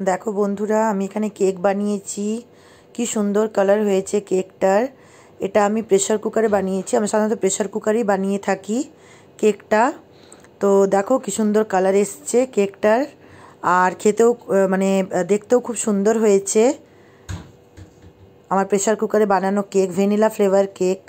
দেখো বন্ধুরা, আমি এখানে কেক বানিয়েছি। কি সুন্দর কালার হয়েছে কেকটার। এটা আমি প্রেশার কুকারে বানিয়েছি। আমি সাধারণত প্রেশার কুকারেই বানিয়ে থাকি কেকটা। তো দেখো কি সুন্দর কালার এসছে কেকটার। আর খেতেও মানে দেখতেও খুব সুন্দর হয়েছে। আমার প্রেশার কুকারে বানানো কেক ভ্যানিলা ফ্লেভার কেক।